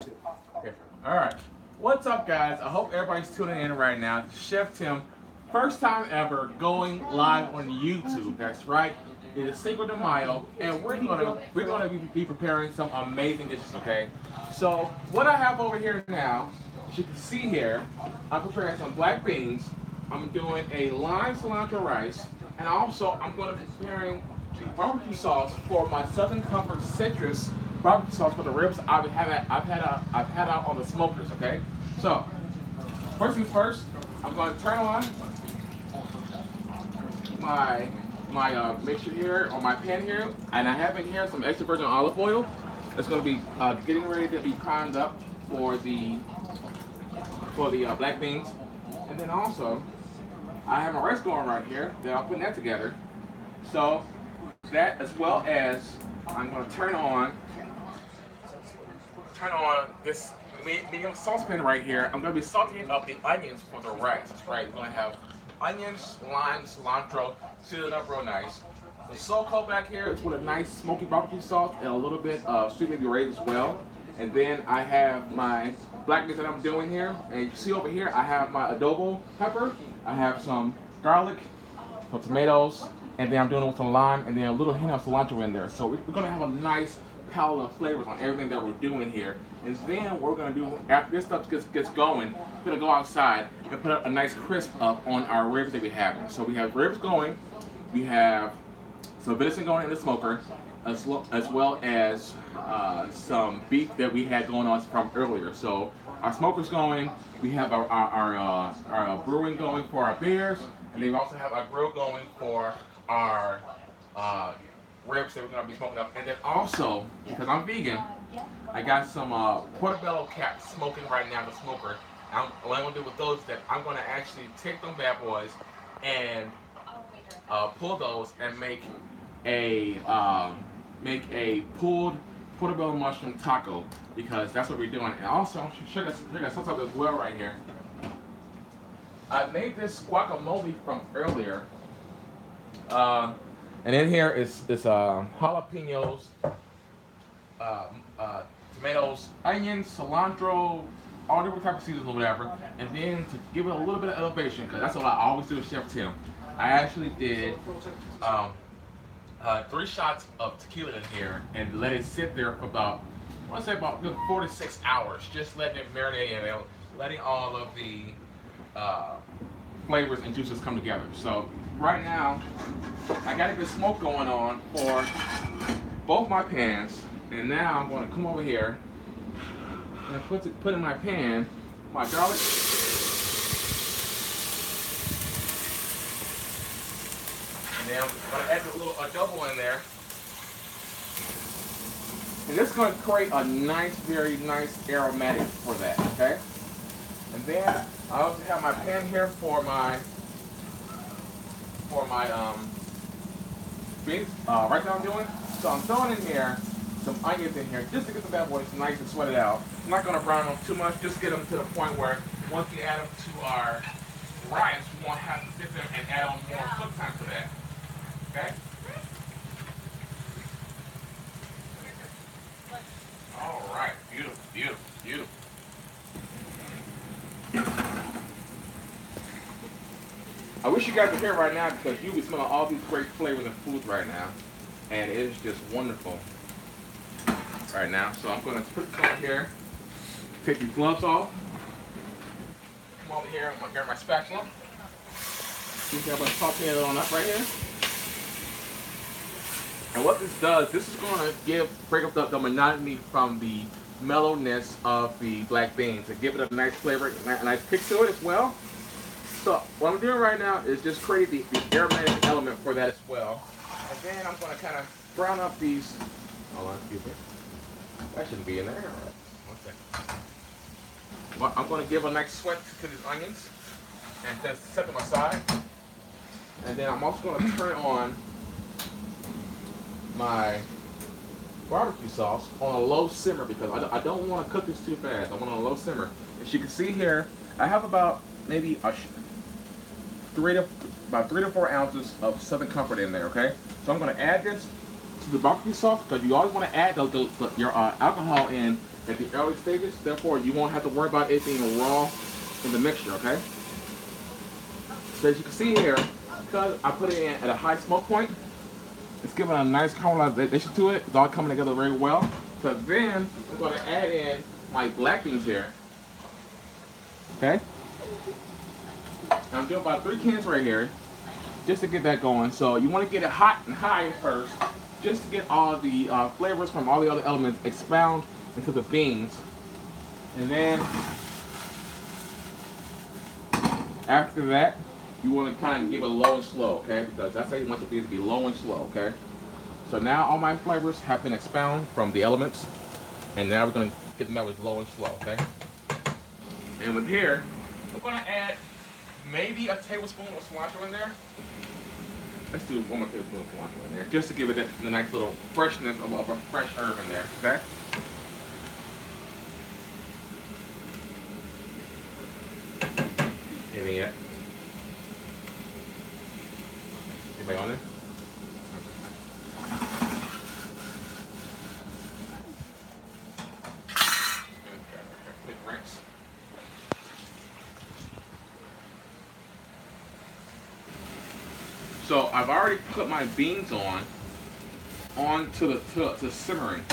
Okay. All right. What's up, guys? I hope everybody's tuning in right now. Chef Tim, first time ever going live on YouTube. That's right. It is Cinco de Mayo, and we're gonna we're gonna be, be preparing some amazing dishes. Okay. So what I have over here now, as you can see here, I'm preparing some black beans. I'm doing a lime cilantro rice, and also I'm to be preparing barbecue sauce for my Southern Comfort citrus barbecue sauce for the ribs I've had I've had I've had out on the smokers. Okay, so first things first, I'm going to turn on my my uh, mixture here on my pan here, and I have in here some extra virgin olive oil. It's going to be uh, getting ready to be primed up for the for the uh, black beans, and then also I have my rice going right here. Then I'm putting that together. So that as well as I'm going to turn on turn on this medium saucepan right here. I'm going to be sauteing up the onions for the rice. Right. We're to have onions, lime, cilantro, sealed up real nice. The SoCo back here is with a nice smoky barbecue sauce and a little bit of Sweet Baby Ray's as well. And then I have my black beans that I'm doing here. And you see over here, I have my adobo pepper. I have some garlic, some tomatoes, and then I'm doing it with some lime and then a little hint of cilantro in there. So we're gonna have a nice palette of flavors on everything that we're doing here. And then we're gonna do, after this stuff gets, gets going, we're gonna go outside and put a nice crisp up on our ribs that we have. So we have ribs going, we have some venison going in the smoker, as, as well as uh, some beef that we had going on from earlier. So our smoker's going, we have our, our, our, uh, our brewing going for our beers, and then we also have our grill going for our uh, ribs that we're gonna be smoking up. And then also, because I'm vegan, I got some uh, portobello cat smoking right now, the smoker. I'm, what I'm gonna do with those is that I'm gonna actually take them bad boys and uh, pull those and make a um, make a pulled portobello mushroom taco because that's what we're doing. And also, sugar, sugar sauce up as well right here. I made this guacamole from earlier. Uh, and in here is is uh, jalapenos, uh, uh, tomatoes, onions, cilantro, all different types of seasons or whatever. And then to give it a little bit of elevation, because that's what I always do with Chef Tim. I actually did um, uh, three shots of tequila in here and let it sit there for about, I want to say about four to six hours, just letting it marinate and letting all of the uh, flavors and juices come together. So right now, I got a good smoke going on for both my pans. And now I'm going to come over here and put, it, put in my pan my garlic. And then I'm going to add a little adobo in there. And this is going to create a nice, very nice aromatic for that, okay? And then I also have my pan here for my for my um beans, uh, right now I'm doing. So I'm throwing in here some onions in here just to get the bad boys nice and sweat it out. I'm not gonna brown them too much, just get them to the point where once we add them to our rice, we won't have to sit there and add on more cook time to that. Okay? All right, beautiful, beautiful, beautiful. I wish you guys were here right now because you'll be smelling all these great flavors and foods right now. And it is just wonderful right now. So I'm going to put this over here, take these gloves off. Come over here, I'm going to grab my spatula. You have a saute it on up right here. And what this does, this is going to give break up the, the monotony from the mellowness of the black beans and give it a nice flavor, a nice kick to it as well. So what I'm doing right now is just create the, the aromatic element for that as well. And then I'm going to kind of brown up these. Oh, Hold on, excuse me. That shouldn't be in there. All right. One second. Well, I'm going to give a nice sweat to these onions and just set them aside. And then I'm also going to turn on my barbecue sauce on a low simmer because I, I don't want to cook this too fast. I want on a low simmer. As you can see here, I have about maybe a three to about three to four ounces of Southern Comfort in there. Okay, so I'm going to add this to the barbecue sauce because you always want to add the, the, the, your uh, alcohol in at the early stages. Therefore, you won't have to worry about it being raw in the mixture, okay? So as you can see here, because I put it in at a high smoke point, it's giving a nice caramelization to it. It's all coming together very well. So then I'm going to add in my black beans here. Okay? I'm doing about three cans right here just to get that going. So you want to get it hot and high first just to get all the uh, flavors from all the other elements expound into the beans. And then after that, you want to kind of give it low and slow, okay? Because that's how you want the beans to be low and slow, okay? So now all my flavors have been expound from the elements. And now we're going to get them out with low and slow, okay? And with here, we're going to add maybe a tablespoon of cilantro in there. Let's do one more tablespoon of cilantro in there, just to give it the, the nice little freshness of, of a fresh herb in there, okay? Anything yet? Anybody on it? Quick rinse. I've already put my beans on, onto the to, to simmering.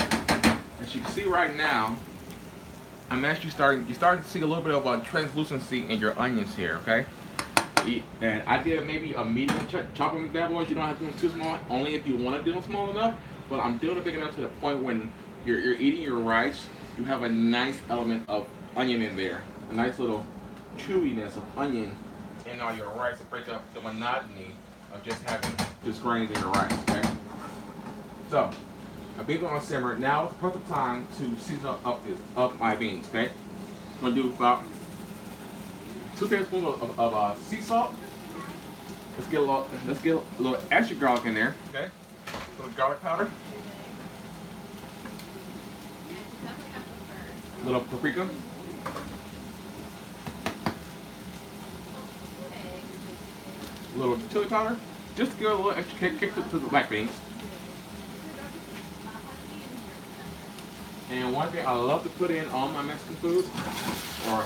As you can see right now, I'm actually starting. You're starting to see a little bit of a translucency in your onions here. Okay. And I did maybe a medium ch- chopping bad boys. You don't have to do them too small. Only if you want to do them small enough. But I'm doing it big enough to the point when you're, you're eating your rice, you have a nice element of onion in there. A nice little chewiness of onion in all your rice to break up the monotony of just having just grains in your rice, okay? So, a beans on simmer. Now it's the perfect time to season up, up, this, up my beans, okay? I'm gonna do about two tablespoons of, of, of uh, sea salt. Let's get a little, let's get a little extra garlic in there, okay? A little garlic powder. A little paprika. A little chili powder. Just to give it a little extra kick, kick to, the black beans. And one thing I love to put in all my Mexican food or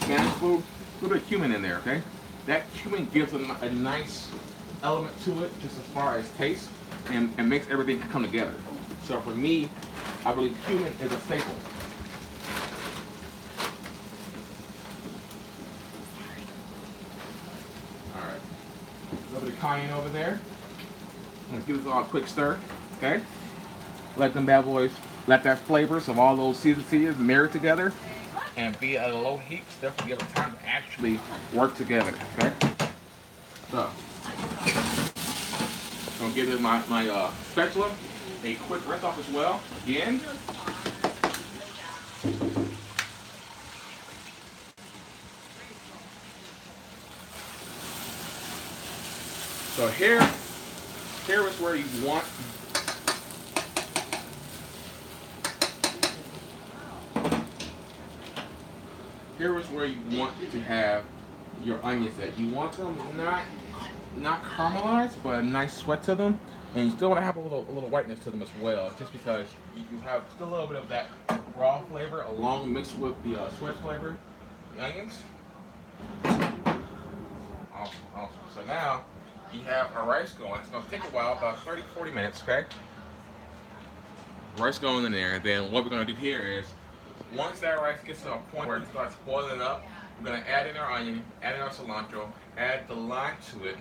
Spanish food, a bit of cumin in there, okay? That cumin gives a, a nice element to it, just as far as taste, and, and makes everything come together. So for me, I believe cumin is a staple. All right, a little bit of cayenne over there. Give this all a quick stir, okay? Let them bad boys, let that flavors of all those seasoned seeds marry together and be at a low heat, therefore give it time to actually work together, okay? So, I'm gonna give it my, my uh, spatula a quick rinse off as well. Again. Here, here is where you want here is where you want to have your onions at. You want them not not caramelized, but a nice sweat to them, and you still want to have a little a little whiteness to them as well, just because you have still a little bit of that raw flavor along mixed with the uh, sweat flavor, the onions. Awesome, awesome. So now you have our rice going. It's gonna take a while, about 30, 40 minutes, okay? Rice going in there, and then what we're gonna do here is once that rice gets to a point where it starts boiling up, we're gonna add in our onion, add in our cilantro, add the lime to it.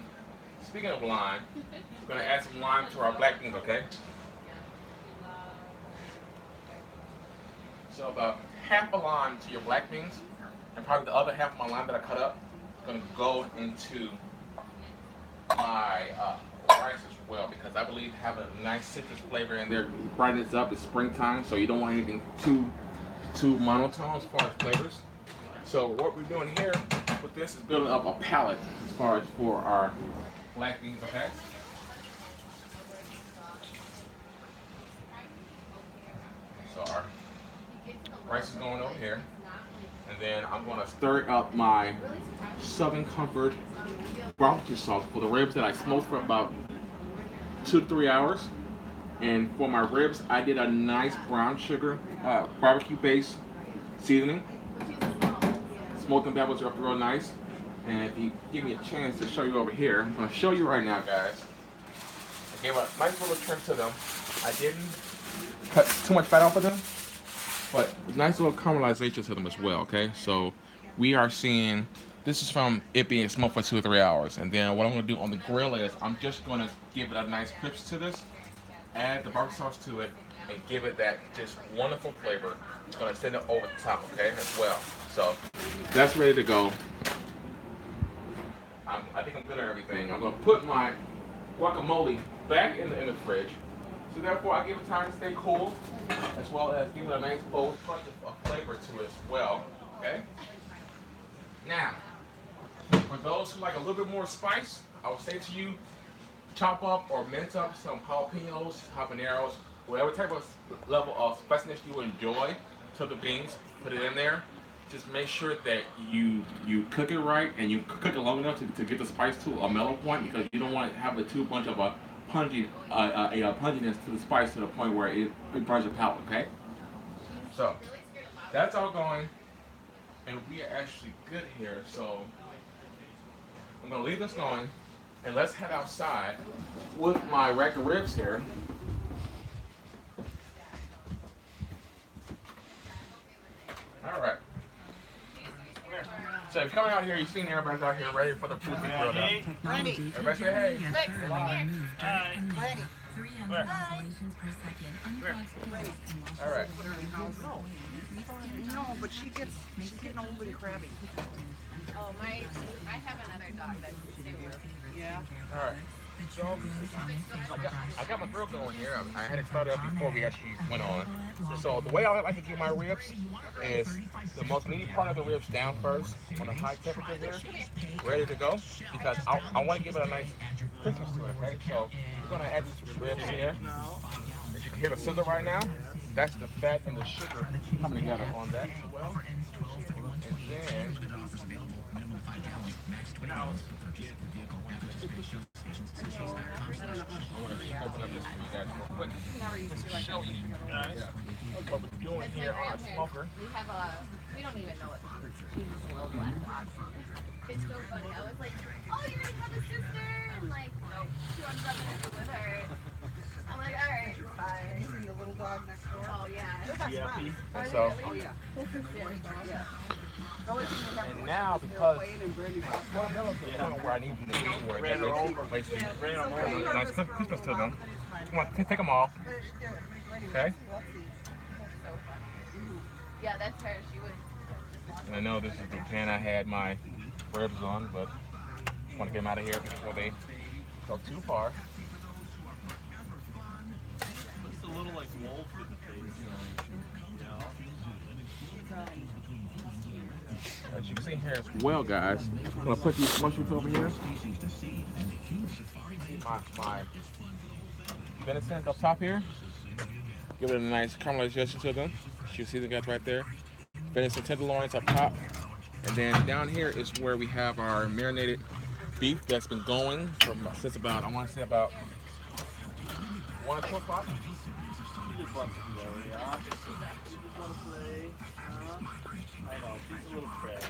Speaking of lime, we're gonna add some lime to our black beans, okay? So about half a lime to your black beans, and probably the other half of my lime that I cut up, gonna go into my uh, rice as well because I believe have a nice citrus flavor in there brightens up. It's springtime, so you don't want anything too too monotone as far as flavors. So what we're doing here with this is building up a palette as far as for our black beans? So our rice is going over here. And then I'm gonna stir up my Southern Comfort barbecue sauce for the ribs that I smoked for about two to three hours. And for my ribs, I did a nice brown sugar uh, barbecue base seasoning. Smoked them are real nice. And if you give me a chance to show you over here, I'm gonna show you right now, guys. I gave a nice little trim to them. I didn't cut too much fat off of them, but nice little caramelization to them as well, okay? So we are seeing, this is from it being smoked for two or three hours. And then what I'm gonna do on the grill is, I'm just gonna give it a nice crisp to this, add the barbecue sauce to it, and give it that just wonderful flavor. It's gonna send it over the top, okay, as well. So that's ready to go. I'm, I think I'm good at everything. I'm gonna put my guacamole back in the, in the fridge. So therefore, I give it time to stay cool, as well as give it a nice bold flavor to it as well. Okay. Now, for those who like a little bit more spice, I would say to you, chop up or mince up some jalapenos, habaneros, whatever type of level of spiciness you enjoy to the beans. Put it in there just make sure that you you cook it right and you cook it long enough to, to get the spice to a mellow point because you don't want to have a too much of a pungent uh, a, a punginess to the spice to the point where it, it burns your palate. Okay. So that's all going, and we are actually good here. So I'm gonna leave this going, and let's head outside with my rack of ribs here. All right. So if you're coming out here, you've seen everybody's out here ready for the food to be grilled up. Ready. Everybody say hey. Ready. All right. No, but she gets, she's getting old and crabby. Oh, my, I have another dog that's the same way. Yeah. All right. I got, I got my grill going here. I, had it started up before we actually went on. So the way I like to get my ribs is the most meaty part of the ribs down first on a high temperature here, ready to go, because I, I want to give it a nice crispness to it. Okay, so we're gonna add these ribs here. As you can hear the sizzle right now, that's the fat and the sugar coming together on that as well. And then I want to open up this for you guys real quick. Just to show you guys what we're doing here on our smoker. We have a, we don't even know what, he's just a little black dog. It's so funny. I was like, oh, you're gonna have a sister? And like, nope, she wants nothing to do with her. I'm like, all right, fine. The little dog next door. Oh, yeah. And so, Oh, yeah. Yeah. The only thing we have and now because Wayne and Brandy. well, that was the point where I need them to be where they makes makes nice Christmas to them. Come on, take them off. Okay. Yeah, that's her. She was. And I know this is the pan I had my ribs on, but just want to get them out of here before they go too far. Looks a little like wolf As you can see here as well, guys. I'm gonna put these mushrooms over here. My, my venison up top here. Give it a nice caramelization to them. You see the guys right there. Venison tenderloins up top. And then down here is where we have our marinated beef that's been going from since about, I want to say about one or two o'clock. I know, she's a little crabby.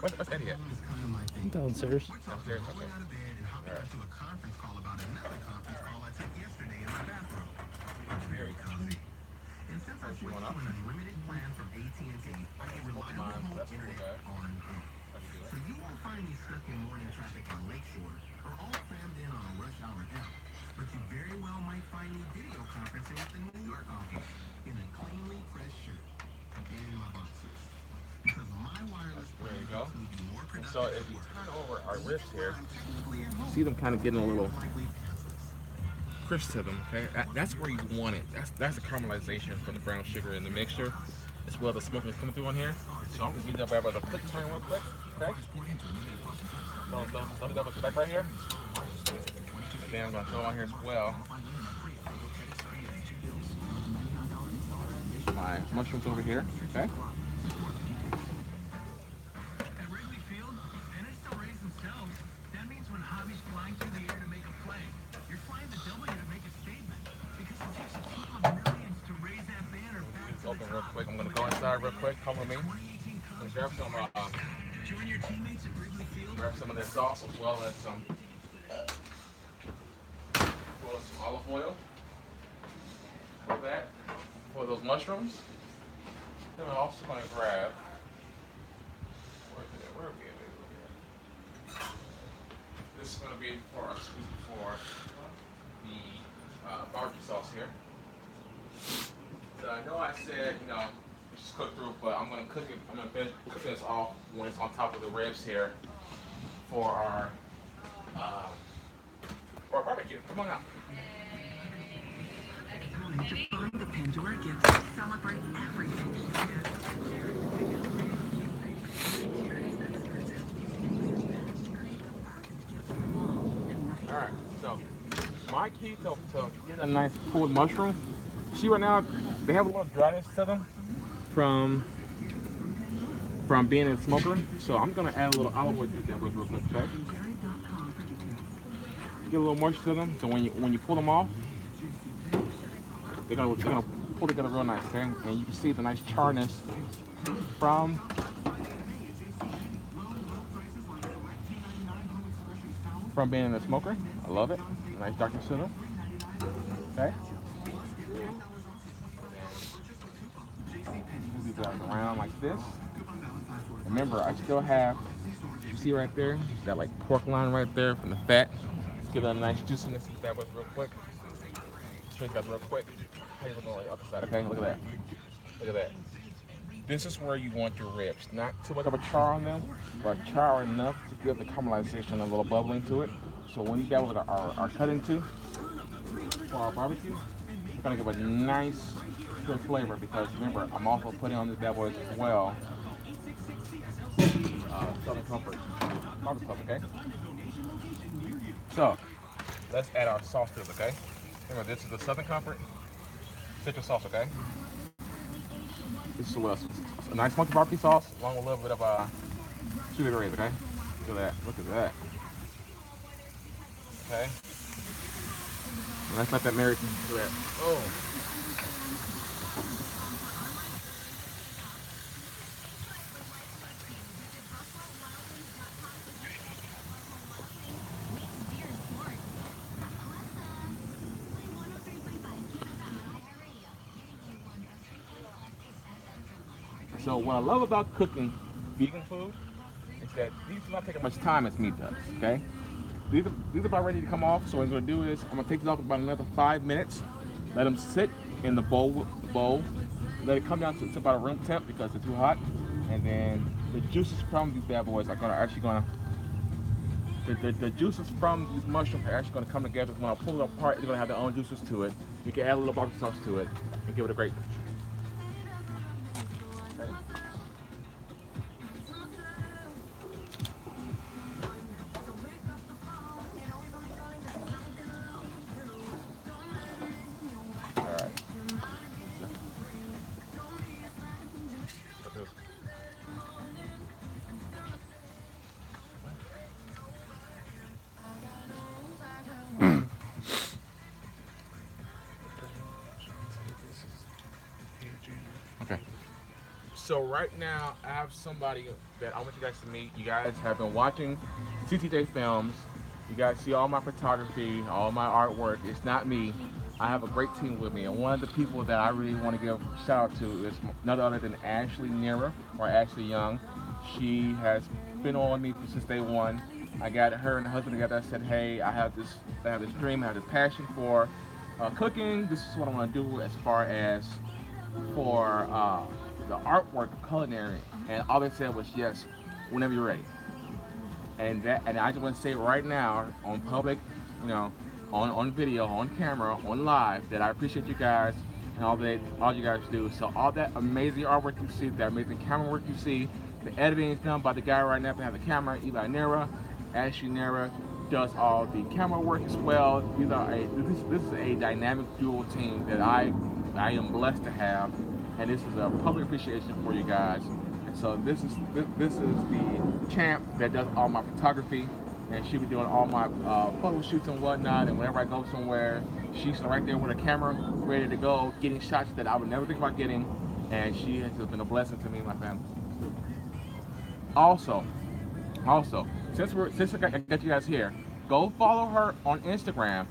Where's, where's Eddie at? Downstairs. Downstairs? Okay. All right. Very cozy. First one up. Mine, that's cool, guys. How you doing? You won't find me stuck in morning traffic on or all crammed in on a rush hour. But you very well might find me video conferencing at the New York office in a cleanly fresh shirt and. Because my wireless plan go. so if you turn over our ribs here, see them kind of getting a little crisp to them. Okay, that, that's where you want it. That's that's the caramelization from the brown sugar in the mixture, as well the smoking that's coming through on here. So I'm gonna give that bad a quick turn real quick. Okay. So, so, let me double back right here. And then I'm gonna throw on here as well. my mushrooms over here. Okay. Grab some of that sauce as well as some, uh, well, some olive oil. For that, for those mushrooms. Then I'm also gonna grab. Where is it? Where is it? This is gonna be for our for the uh, barbecue sauce here. So I know I said, you know, it's just cook through, but I'm gonna cook it. I'm gonna finish cook this off when it's on top of the ribs here for our um, for our barbecue. Come on out. to. All right. So my key to, to get a nice pulled mushroom. See right now they have a little dryness to them from from being in a smoker. So I'm gonna add a little olive oil to that real quick, okay? Get a little moisture to them. So when you when you pull them off, they're gonna, they're gonna pull together real nice, okay? And you can see the nice charness from from being in the smoker. I love it. Nice darkness to them. Okay. Move these around like this. Remember, I still have, you see right there, that like pork line right there from the fat. Let's give it a nice juiciness to that with real quick. You guys real quick. You looking on the other side? Look at that. Look at that. This is where you want your ribs. Not too much of a char on them, but char enough to give the caramelization a little bubbling to it. So when you got with our, our, cut into for our barbecue, we're gonna give a nice good flavor because remember, I'm also putting on this bad boy as well. Southern Comfort. Sauce, okay? So, let's add our sauce to it, okay? Remember, this is the Southern Comfort citrus sauce, okay? This is a, a nice monkey barbecue sauce along with a little bit of uh, chili red, okay? Look at that. Look at that. Okay. Let's let that marinate at that. Oh. So what I love about cooking vegan food is that these do not take as much time as meat does. Okay, these are, these are about ready to come off. So what I'm going to do is I'm to take these off about another five minutes. Let them sit in the bowl. Bowl. Let it come down to, to about a room temp because they're too hot. And then the juices from these bad boys are to actually to the, the, the juices from these mushrooms are actually going to come together. When I pull it apart, they're going to have their own juices to it. You can add a little barbecue sauce to it and give it a great So right now, I have somebody that I want you guys to meet. You guys have been watching CTJ Films. You guys see all my photography, all my artwork. It's not me. I have a great team with me, and one of the people that I really want to give a shout out to is none other than Ashley Nera or Ashley Young. She has been on me since day one. I got her and her husband together. I said, "Hey, I have this, I have this dream, I have this passion for uh, cooking. This is what I want to do as far as for uh, the artwork, culinary." And all they said was, "Yes, whenever you're ready." And that, and I just want to say right now on public, you know, on on video, on camera, on live, that I appreciate you guys and all that all you guys do. So all that amazing artwork you see, that amazing camera work you see, the editing is done by the guy right now behind the camera, Eli Nera. Ashley Nera does all the camera work as well. These are a this, this is a dynamic dual team that I I am blessed to have. And this is a public appreciation for you guys. And so this is this, this is the champ that does all my photography, and she be doing all my uh, photo shoots and whatnot. And whenever I go somewhere, she's right there with a camera ready to go, getting shots that I would never think about getting. And she has been a blessing to me and my family. Also, also, since we're since I got you guys here, go follow her on Instagram,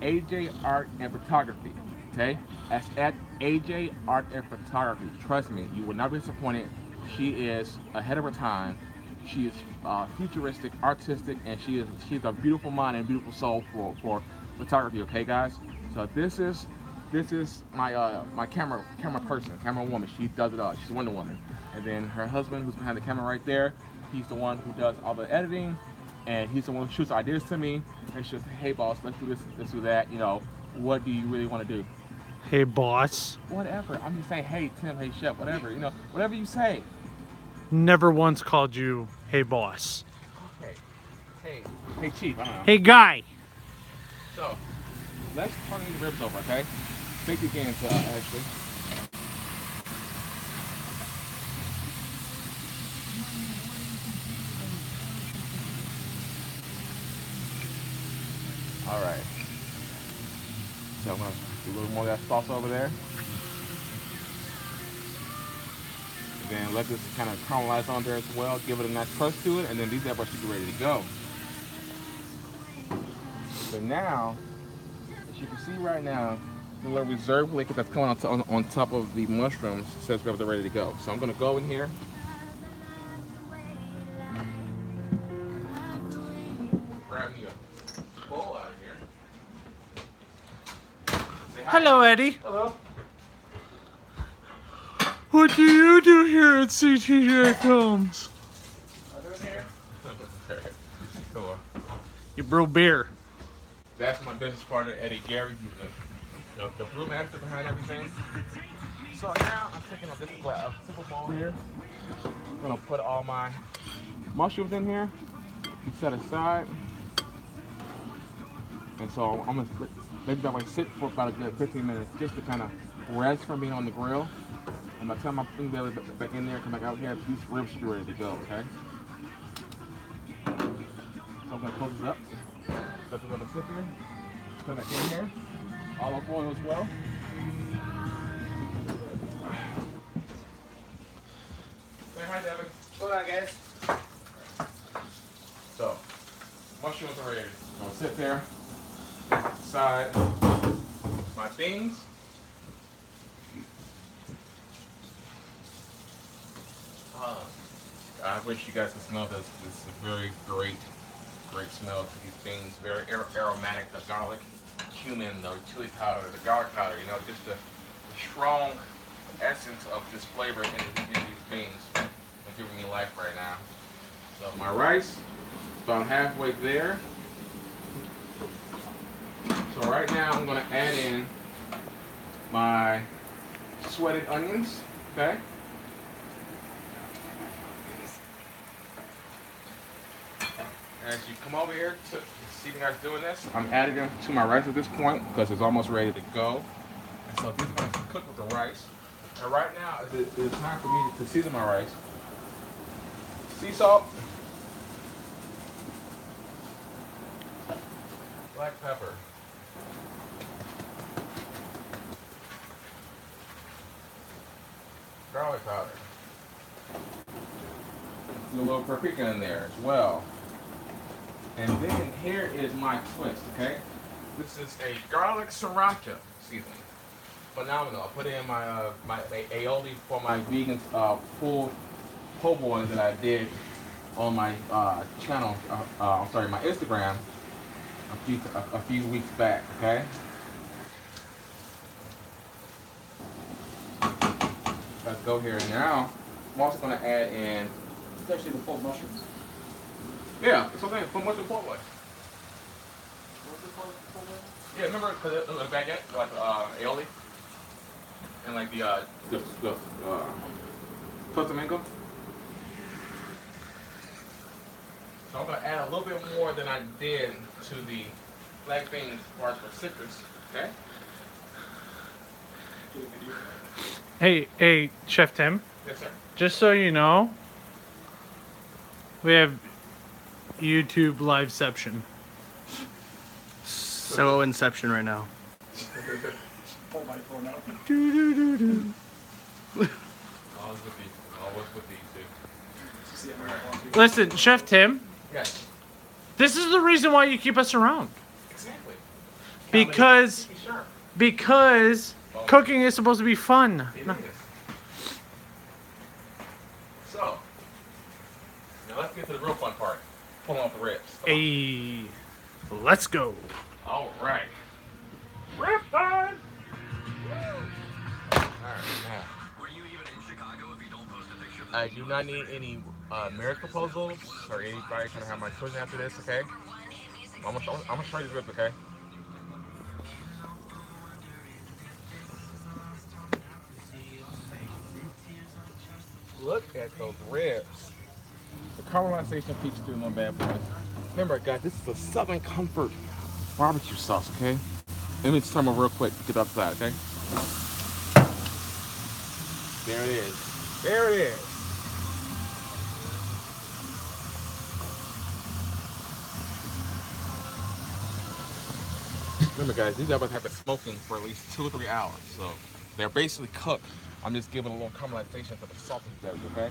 AJ Art and Photography. Okay, that's at AJ Art and Photography. Trust me, you will not be disappointed. She is ahead of her time. She is uh, futuristic, artistic, and she is she's a beautiful mind and beautiful soul for for photography. Okay, guys. So this is this is my uh my camera camera person, camera woman. She does it all. She's Wonder Woman. And then her husband, who's behind the camera right there, he's the one who does all the editing, and he's the one who shoots ideas to me. And she'll "Hey, boss, let's do this, let's do that. You know, what do you really want to do? Hey, boss. Whatever. I'm just saying, hey, Tim, hey, chef, whatever. You know, whatever you say. Never once called you, hey, boss. Hey, hey, hey, chief. I don't know. Hey, guy. So, let's turn these ribs over, okay? Take your hands, uh, Ashley. All right. So I'm gonna do a more of that sauce over there. And then let this kind of caramelize on there as well. Give it a nice crust to it, and then these boys should be ready to go. So now, as you can see right now, the little reserve liquid that's coming on, on, top of the mushrooms says they're ready to go. So I'm gonna go in here. Hello, Eddie. Hello. What do you do here at CTJ Films? Other than here. Come on. You brew beer. That's my business partner, Eddie Gary. He's the, the, the brew master behind everything. So now I'm taking a, this, a simple bowl here. I'm gonna put all my mushrooms in here, set aside. And so I'm gonna let that way sit for about a good 15 minutes just to kind of rest from being on the grill. And by the time I bring belly back back in there, come back out here, these ribs should be ready to go, okay? So I'm gonna close this up. That's what I'm gonna sit here. Put that in here. All Olive oil as well. Say hi, Devin. Hold on, guys. So, mushrooms are ready. I'm gonna sit there, side beans. Uh, I wish you guys could smell this. This is a very great, great smell to these beans. Very ar- aromatic. The garlic, cumin, the chili powder, the garlic powder. You know, just the, strong essence of this flavor in, in these beans. are giving me life right now. So my rice, about halfway there. So right now I'm gonna add in my sweated onions, okay? As you come over here to see you guys doing this, I'm adding them to my rice at this point because it's almost ready to go. And so these are gonna cook with the rice. And right now it- it's time for me to season my rice. Sea salt, black pepper, garlic powder. Do a little paprika in there as well. And then here is my twist, okay? This is a garlic sriracha seasoning. Phenomenal. I put in my uh, my aioli for my vegan uh, pulled po' boys that I did on my uh, channel. Uh, uh, I'm sorry, my Instagram a few a, a few weeks back. Okay. Let's go here now. I'm also gonna add in. It's actually the full mushrooms. Yeah, it's okay. Full mushroom po' boy. Yeah, remember because it was baguette like uh, aioli and like the uh, the the uh, tosta mango. So I'm gonna add a little bit more than I did to the black beans as far as for citrus. Okay. Hey, hey, Chef Tim. Yes, sir. Just so you know, we have YouTube liveception. So Inception right now. Doo-doo-doo-doo. Always with these. Always with these two. Listen, Chef Tim, Yes. this is the reason why you keep us around. Exactly. Because Be sure. because cooking is supposed to be fun. No- So, now let's get to the real fun part. Pulling off the ribs. Come on. Hey, let's go. All right. Rib time. All right, now. Were you even in Chicago if you don't post a picture of I do not need any uh, marriage proposals or anybody trying to have my children after this, okay? I'm gonna, I'm gonna try these ribs, okay? Look at those ribs. The caramelization peach through no bad boys. Remember, guys, this is a Southern Comfort barbecue sauce, okay? Let me just tell me real quick. To get outside, okay? There it is. There it is. Remember, guys, these guys have been smoking for at least two or three hours, so they're basically cooked. I'm just giving a little caramelization to the sausage berries, okay?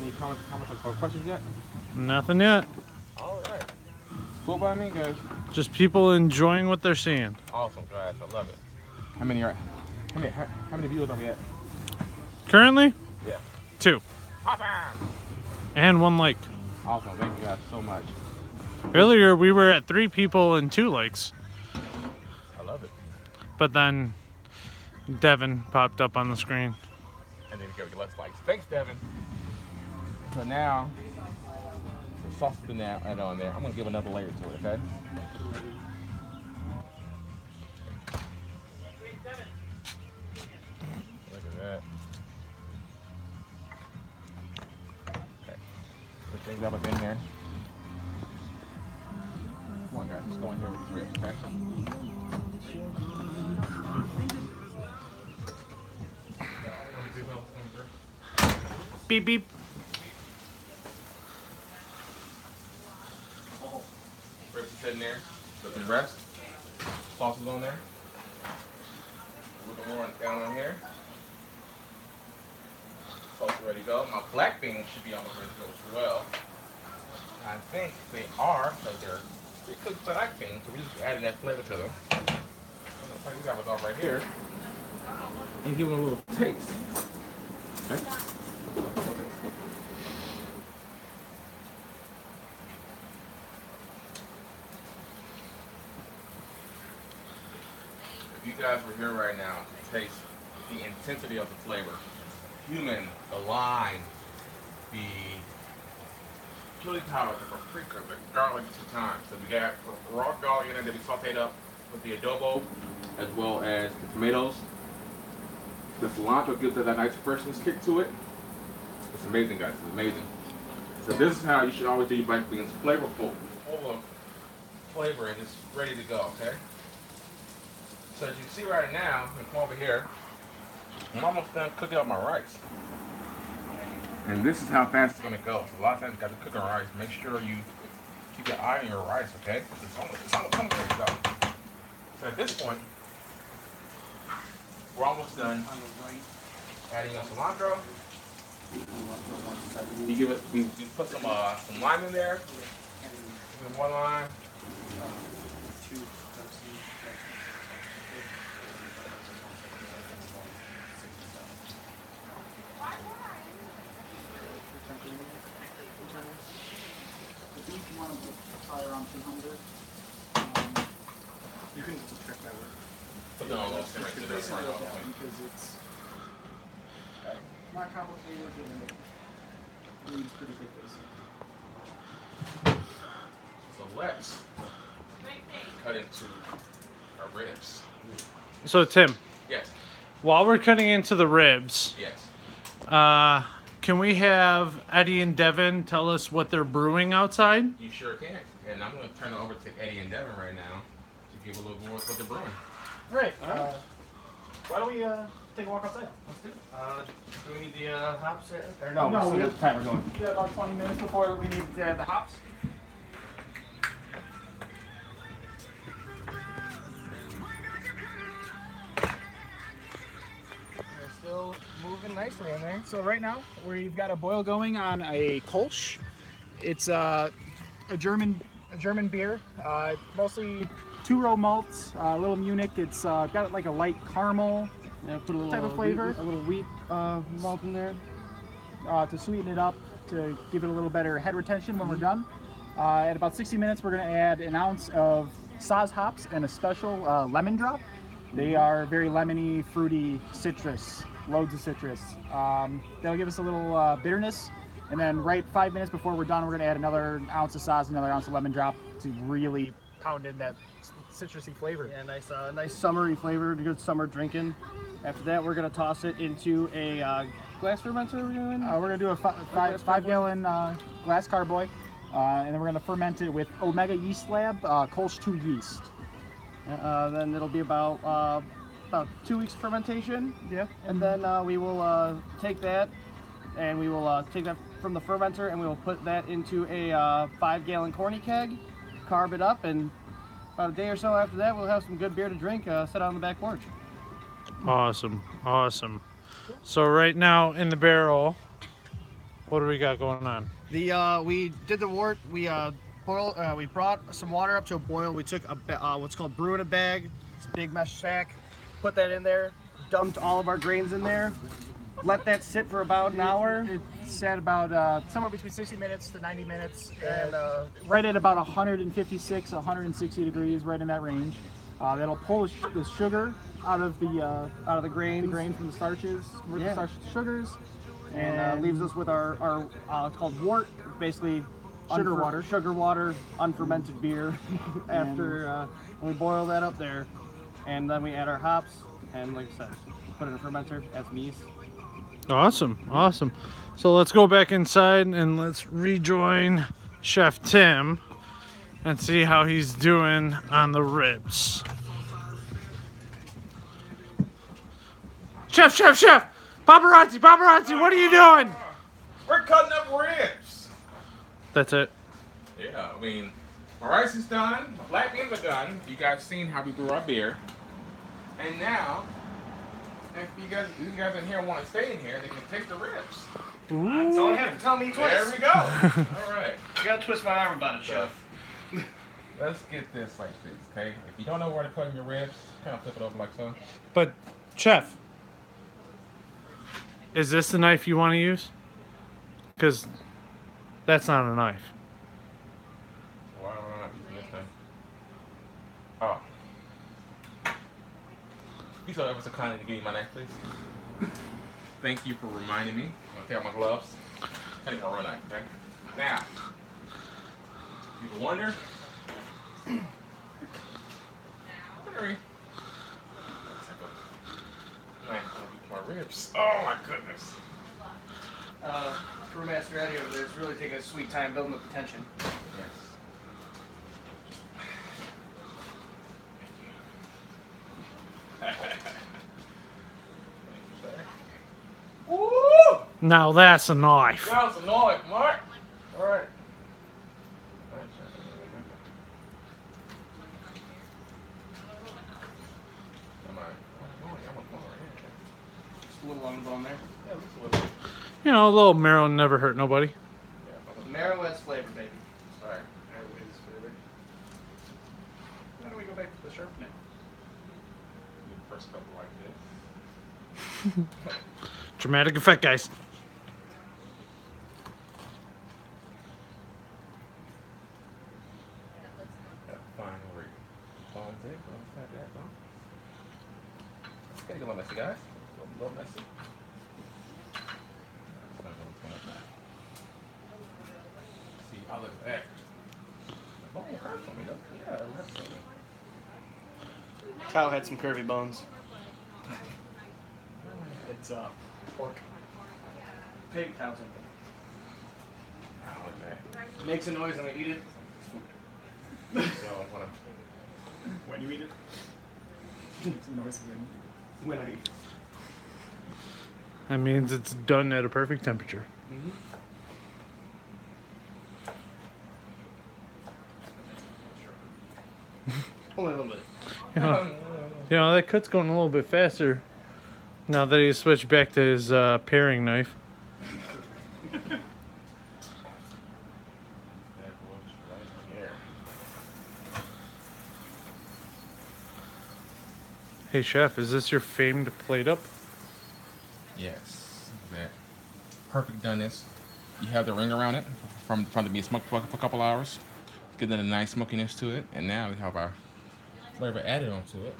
Any comments, comments or questions yet? Nothing yet. All right. Cool by me, guys. Just people enjoying what they're seeing. Awesome, guys. I love it. How many are? How many? How, how many viewers are we at? Currently, Yeah. two Awesome. and one like. Awesome. Thank you guys so much. Earlier, we were at three people and two likes, I love it. But then Devin popped up on the screen. And then it less likes. Thanks, Devin. So now, the sauce now add on there. I'm gonna give another layer to it, okay? Look at that. Okay. Put things up in here. Come on, guys. Let's go in here with the ribs, okay? Beep beep. Ribs is sitting there. Let them rest. Sauce is on there. A little more down on here. Sauce ready to go. My black beans should be almost ready to go as well. I think they are because they're they cooked black beans, so we just added that flavor to them. I'm gonna take these guys off right here and give them a little taste. Okay? If you guys were here right now to taste the intensity of the flavor, cumin, the lime, the chili powder, the paprika, the garlic two times. So we got raw garlic in there that we sauteed up with the adobo, as well as the tomatoes. The cilantro gives it that nice freshness kick to it. It's amazing, guys. It's amazing. So this is how you should always do your black beans, flavorful, full of flavor, and it's ready to go. Okay. So as you can see right now, I'm come over here. I'm almost done cooking up my rice. And this is how fast it's gonna go. So a lot of times you got to cook on rice. Make sure you keep your eye on your rice, okay? It's almost, it's almost, almost ready to go. So at this point, we're almost done adding in cilantro. You give it, we, we put some uh, some lime in there. It one lime. You can check that work. Put it on low simmer to the off. Because it's not complicated and it reads pretty good basic. So let's cut into our ribs. So Tim, Yes, while we're cutting into the ribs, yes. uh, can we have Eddie and Devin tell us what they're brewing outside? You sure can. And I'm going to turn it over to Eddie and Devin right now to give a little more of what they're brewing. Right. Uh, why don't we uh, take a walk outside? Uh, do we need the uh, hops? Or No, no, we we still still got time. We're going. Yeah, about 20 minutes before we need uh, the hops. We're still moving nicely in there. So right now we've got a boil going on a Kolsch. It's uh, a German a German beer, uh, mostly two row malts, uh, a little Munich. It's uh, got like a light caramel Yeah, put a little type of uh, flavor. wheat- a little wheat uh, malt in there. uh, to sweeten it up to give it a little better head retention when we're done. Uh, at about 60 minutes, we're going to add an ounce of Saaz hops and a special uh, lemon drop. They are very lemony, fruity, citrus, loads of citrus. Um, that'll give us a little uh, bitterness. And then, right five minutes before we're done, we're going to add another ounce of Saaz, another ounce of lemon drop to really pound in that citrusy flavor. Yeah, nice, uh, nice summery flavor, good summer drinking. After that, we're gonna toss it into a uh, glass fermenter. We're doing. Uh, we're gonna do a fi- five, five gallon uh, glass carboy, uh, and then we're gonna ferment it with Omega Yeast Lab uh, Kolsch 2 yeast. Uh, then it'll be about uh, about two weeks fermentation. Yeah. And then uh, we will uh, take that and we will uh, take that from the fermenter and we will put that into a uh, five gallon corny keg, carb it up, and about a day or so after that, we'll have some good beer to drink, uh, sit out on the back porch. Awesome. Awesome. So right now in the barrel, what do we got going on? The uh, we did the wort. We uh, boil. Uh, we brought some water up to a boil. We took a uh, what's called brew in a bag. It's a big mesh sack. Put that in there. Dumped all of our grains in there. Let that sit for about an hour. It at about uh, somewhere between 60 minutes to 90 minutes, And uh, right at about 156, 160 degrees, right in that range. Uh, that'll pull the, sugar out of the uh, out of the grain, the grain from the starches, convert Yeah. the starches to sugars, and uh, leaves us with our our uh, it's called wort. Basically, Sugar unfer- water. Sugar water, unfermented beer. After uh, we boil that up there, and then we add our hops, and like I said, put it in a fermenter, add some yeast. Awesome. Awesome. So let's go back inside and let's rejoin Chef Tim and see how he's doing on the ribs. Chef, chef, chef! Paparazzi, paparazzi, what are you doing? We're cutting up ribs. That's it. Yeah, I mean, my rice is done, my black beans are done. You guys seen how we brew our beer. And now, if you guys, you guys in here want to stay in here, they can taste the ribs. Don't have to tell me twice. There we go. All right. You gotta twist my arm about it, chef. Let's get this like this, okay? If you don't know where to put in your ribs, kind of flip it over like so. But, chef, is this the knife you want to use? Because that's not a knife. Why am I not using this thing? Oh. You so ever so kind to give me my knife, please? Thank you for reminding me. I'm gonna take out my gloves. Take my real knife, okay? Now, you wonder. Hurry. Knife gonna be my ribs. Oh my goodness. Uh, brewmaster Eddie over there is really taking a sweet time building up the tension. Yes. Now that's a knife. That's a knife, Mark. All right. Am I? I'm going- I'm going right here. Just a little on the bone there. Yeah, a little. You know, a little marrow never hurt nobody. Yeah, Marrow has flavor, baby. all right. Why don't we go back to the sharpening? First couple like this. Dramatic effect, guys. That fine work. Fine dick, well, it's not that long. It's getting a little messy, guys. A little, little messy. It's not gonna turn up now. See, I look at that. The bone hurts on me, though. Yeah, it hurts on me. Kyle some curvy bones. It's uh, pork. Pig Townsend. I don't look bad. Makes a noise when I eat it. So, I wanna, When you eat it? When I That means it's done at a perfect temperature. only a little bit. You know, you know, cut's going a little bit faster now that he switched back to his uh, paring knife. Hey, chef, is this your famed plate up? Yes. That perfect doneness. You have the ring around it from from the meat smoked for a couple hours. Getting a nice smokiness to it, and now we have our flavor added onto it.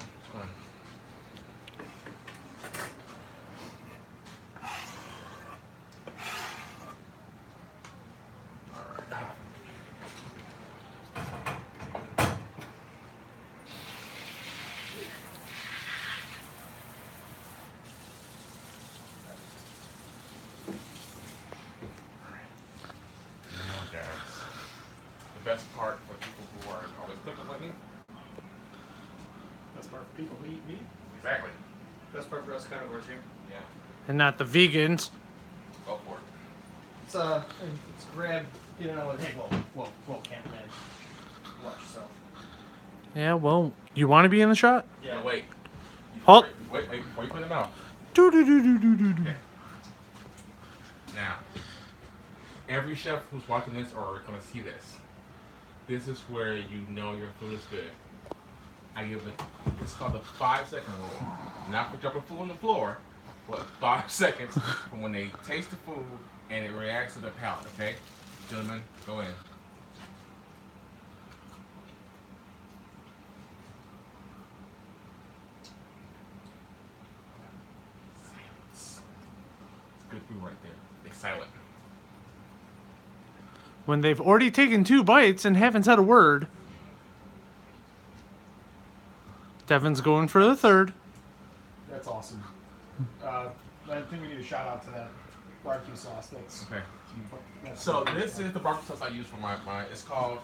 Now, guys, the best part for people who are always cooking with me. That's part for people who eat meat. Exactly. Best part for us carnivores here. Yeah. And not the vegans. Go for it. It's uh, it's grab, you know, hey, whoa, whoa, whoa, can't man. Watch yourself. Yeah, well, you want to be in the shot? Yeah. Wait. Halt. Wait, wait, before you put them out. Do do do do do do do. Okay. Now, every chef who's watching this or gonna see this, this is where you know your food is good. I give it. It's called the five second rule. Not for dropping food on the floor, but five seconds from when they taste the food and it reacts to the palate. Okay, gentlemen, go in. Good food right there. They silent. When they've already taken two bites and haven't said a word. Devin's going for the third. That's awesome. Uh, I think we need a shout out to that barbecue sauce. That's, Okay. that's So this is the barbecue sauce I use for my, my it's called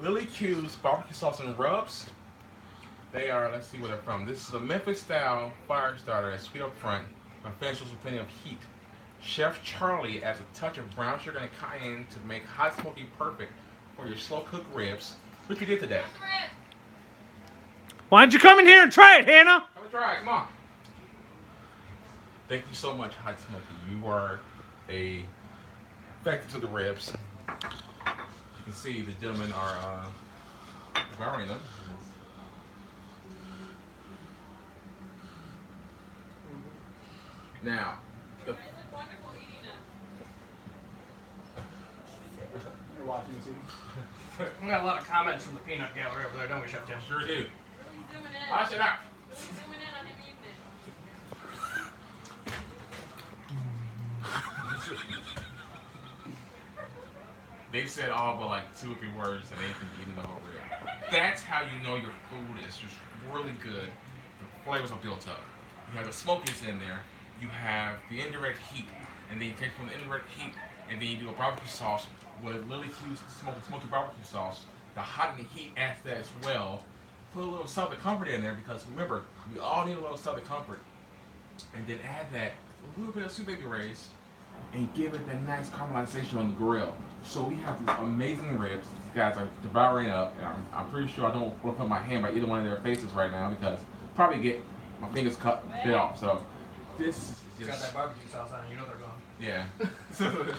Lily Q's barbecue sauce and rubs. They are, let's see where they're from. This is a Memphis style fire starter that's sweet up front, but finishes with plenty of heat. Chef Charlie adds a touch of brown sugar and cayenne to make hot smoky perfect for your slow cooked ribs, which we did today. Why don't you come in here and try it, Hannah? Come and try it, come on. Thank you so much, Hot Smoky. You are a factor to the ribs. You can see the gentlemen are uh, devouring them. Now, the, You're watching this eating. We got a lot of comments from the peanut gallery over there, don't we, Chef Tim? sure do. Wash it out. They said all but like two or three words and they can eat the whole rib. That's how you know your food is just really good. The flavors are built up. You have the smokiness in there. You have the indirect heat, and then you take from the indirect heat, and then you do a barbecue sauce with Lily Q's smoky, smoky barbecue sauce. The hot and the heat adds that as well. Put a little Southern Comfort in there because remember, we all need a little Southern Comfort. And then add that a little bit of Sweet Baby Ray's and give it that nice caramelization on the grill. So we have these amazing ribs. These guys are devouring up. And I'm, I'm pretty sure I don't want to put my hand by either one of their faces right now because probably get my fingers cut bit off. So this is Got that barbecue sauce on it, you know they're gone. yeah.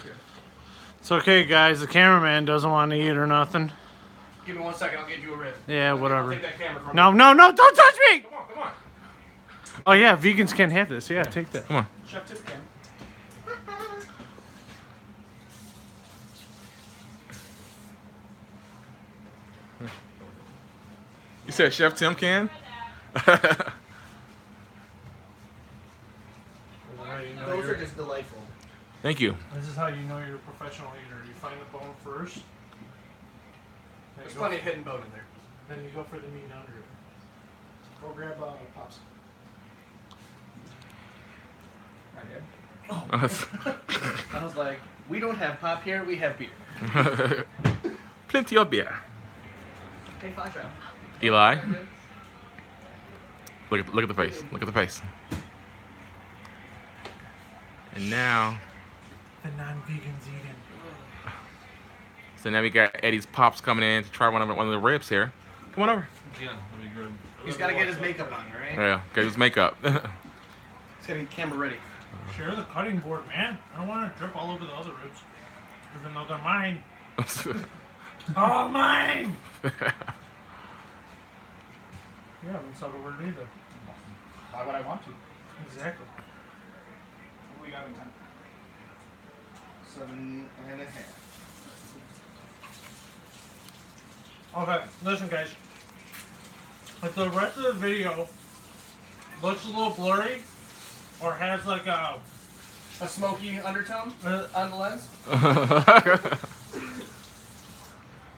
It's okay, guys. The cameraman doesn't want to eat or nothing. Give me one second, I'll get you a rib. Yeah, I'll whatever. take that camera from No, you. no, no! Don't touch me! come on, come on. Oh yeah, vegans can't have this. Yeah, take that. Come on. Chef Tip can. You said Chef Tim can? Those are just delightful. Thank you. This is how you know you're a professional eater. You find the bone first. There's go, plenty of hidden bone in there. then you go for the meat under it. Go grab uh, pops. I was like, we don't have pop here, we have beer. Plenty of beer. Hey, Fasha. Eli, Look at look at the face. Look at the face. And now, The non-vegans eating. so now we got Eddie's pops coming in to try one of one of the ribs here. Come on over. Yeah, that'd be good. He's got to get his makeup on, right? Yeah, get his makeup. He's got to be camera ready. Share the cutting board, man. I don't want to drip all over the other ribs. Even though they're mine. All mine! Yeah, that's not a word either. Why would I want to? Exactly. What we got in time? Seven and a half. Okay, listen, guys. If the rest of the video looks a little blurry or has like a, A smoky undertone uh, on the lens.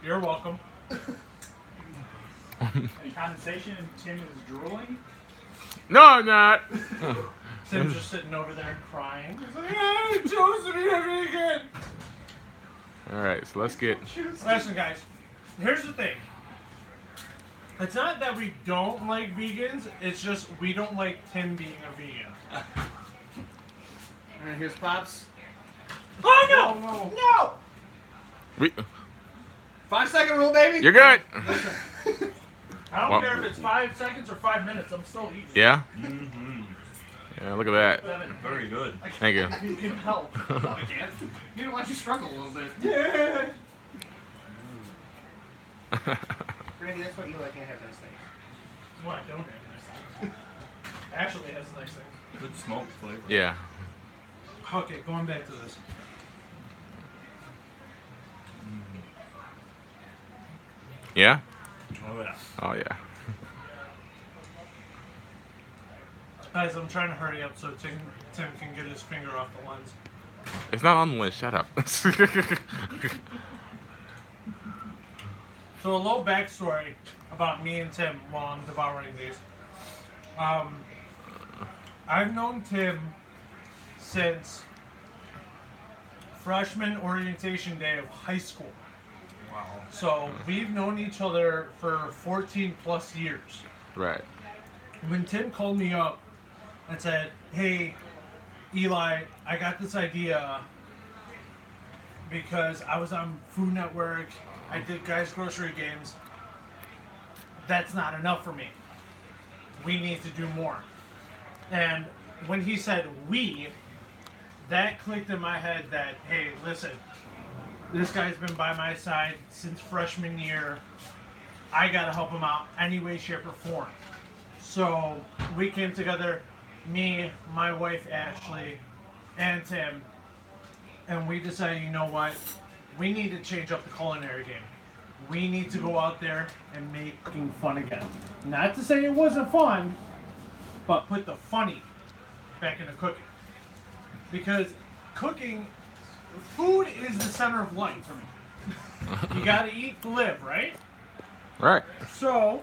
you're welcome. Any condensation and Tim is drooling? no, I'm not. Tim's just sitting over there crying. He's like, "Ah, Joe's to be having again. All right, so let's get. Listen, guys. Here's the thing. It's not that we don't like vegans. It's just we don't like Tim being a vegan. And here's Pops. Oh no! No! We, Five second rule, baby. you're good. I don't Well- care if it's five seconds or five minutes. I'm still eating. Yeah. Mm-hmm. Yeah. Look at that. Seven. Very good. Thank you. If you can help. Oh, I can't. You don't want you struggle a little bit. Yeah. Randy, that's what you like. Can't have those things. What? Don't have nice things. Actually, it has nice things. Good smoke flavor. yeah. Okay, going back to this. Yeah. Oh yeah. Oh yeah. Guys, I'm trying to hurry up so Tim, Tim can get his finger off the lens. It's not on the list. Shut up. So a little backstory about me and Tim while I'm devouring these. Um, I've known Tim since freshman orientation day of high school. Wow. So we've known each other for 14 plus years. right. When Tim called me up and said, "Hey, Eli, I got this idea because I was on Food Network. I did Guy's Grocery Games. That's not enough for me. We need to do more." And when he said "we," that clicked in my head that, "Hey, listen, this guy's been by my side since freshman year. I gotta help him out any way, shape, or form." So we came together, me, my wife Ashley, and Tim, and we decided, you know what? We need to change up the culinary game. We need to go out there and make cooking fun again. Not to say it wasn't fun, but put the funny back into cooking. Because cooking, food is the center of life for me. You gotta eat to live, right? Right. So,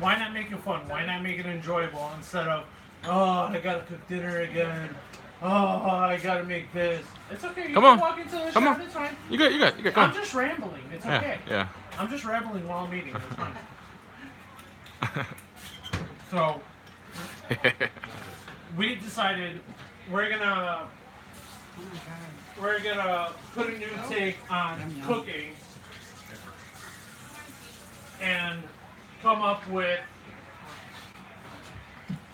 why not make it fun? Why not make it enjoyable instead of, oh, I gotta cook dinner again. Oh, I gotta make this. It's okay. You Come can on. walk into the Come shop. on. It's fine. You good? You good? You good? Come I'm on. just rambling. It's Yeah. okay. Yeah. I'm just rambling while I'm eating. It's fine. so, we decided we're gonna we're gonna put a new take on cooking and come up with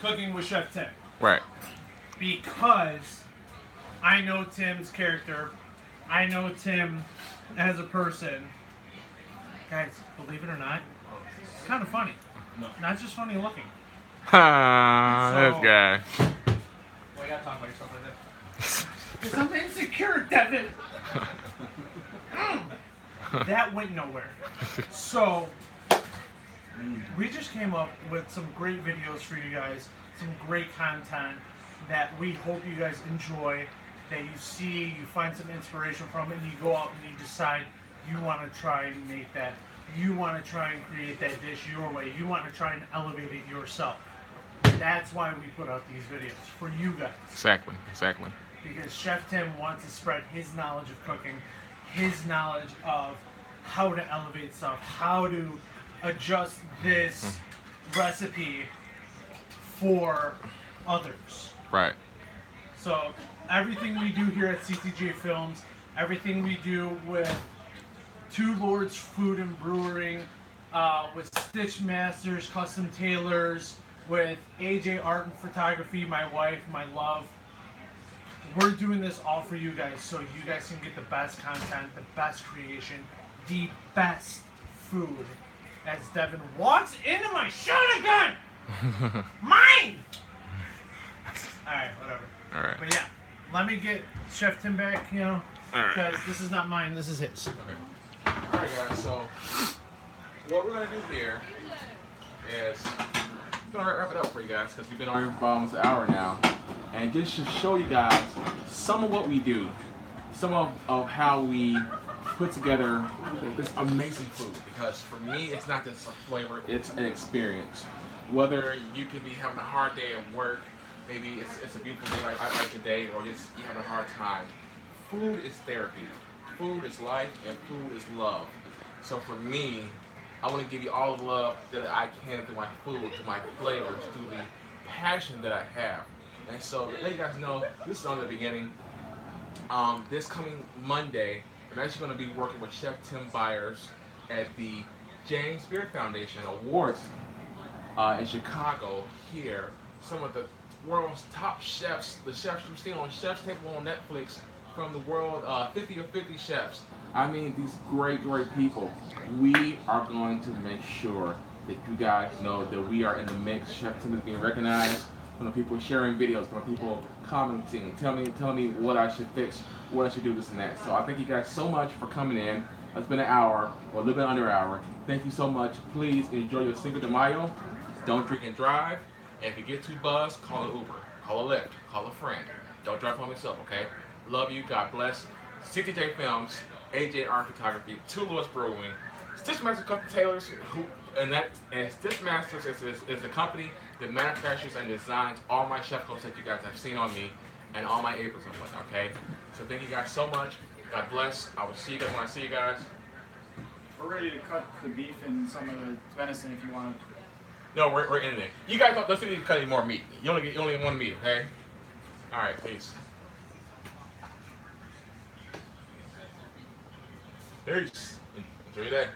cooking with Chef Tim right. because I know Tim's character. I know Tim as a person. Guys, believe it or not, it's kind of funny. No. Not just funny looking. Ah, So- this guy. Well, you gotta talk about yourself like that. Because I'm insecure, Devin. that went nowhere. So, Mm-hmm. we just came up with some great videos for you guys, some great content that we hope you guys enjoy, that you see, you find some inspiration from, and you go out and you decide you want to try and make that. You want to try and create that dish your way. You want to try and elevate it yourself. That's why we put out these videos for you guys Exactly. Exactly. because Chef Tim wants to spread his knowledge of cooking, his knowledge of how to elevate stuff, how to adjust this recipe for others. Right. So everything we do here at CTJ Films, everything we do with Two Lords Food and Brewing, uh, with Stitch Masters Custom Tailors, with AJ Art and Photography, my wife, my love. We're doing this all for you guys, so you guys can get the best content, the best creation, the best food. As Devin walks into my shirt again, mine. All right, whatever. All right. But yeah, let me get Chef Tim back, you know, All right. because this is not mine, this is his. Okay. All right, guys. So what we're gonna do here is gonna wrap it up for you guys because we've been on here for almost an hour now, and just to show you guys some of what we do, some of, of how we put together this amazing food. Because for me, it's not just a flavor; it's an experience. Whether you could be having a hard day at work, maybe it's, it's a beautiful day like, like today, or just you having a hard time. Food is therapy. Food is life, and food is love. So for me, I want to give you all the love that I can to my food, to my flavors, to the passion that I have. And so let you guys know, this is only the beginning. Um, this coming Monday, I'm actually going to be working with Chef Tim Byers at the James Beard Foundation Awards uh, in Chicago here. Some of the world's top chefs, the chefs you've seen on Chef's Table on Netflix from the world, uh, 50 or 50 chefs. I mean, these great, great people. We are going to make sure that you guys know that we are in the mix. Chef Tim is being recognized from the people sharing videos, from the people commenting, telling me, telling me what I should fix, what I should do, this and that. So I thank you guys so much for coming in. It's been an hour, or a little bit under an hour. Thank you so much. Please enjoy your Cinco de Mayo. Don't drink and drive. And if you get too buzzed, call an Uber, call a Lyft, call a friend. Don't drive home yourself, okay? Love you. God bless. CTJ Films, AJ Art Photography, Two Lewis Brewing, Stitchmaster Custom Tailors, who, and that and Stitchmasters is, is, is the company that manufactures and designs all my chef coats that you guys have seen on me and all my aprons and whatnot, okay? So thank you guys so much. God bless. I will see you guys when I see you guys. We're ready to cut the beef and some of the venison if you want. to. No, we're, we're in it. You guys don't, don't need to cut any more meat. You only get you only get one meat, okay? All right, peace. Peace. Enjoy your day.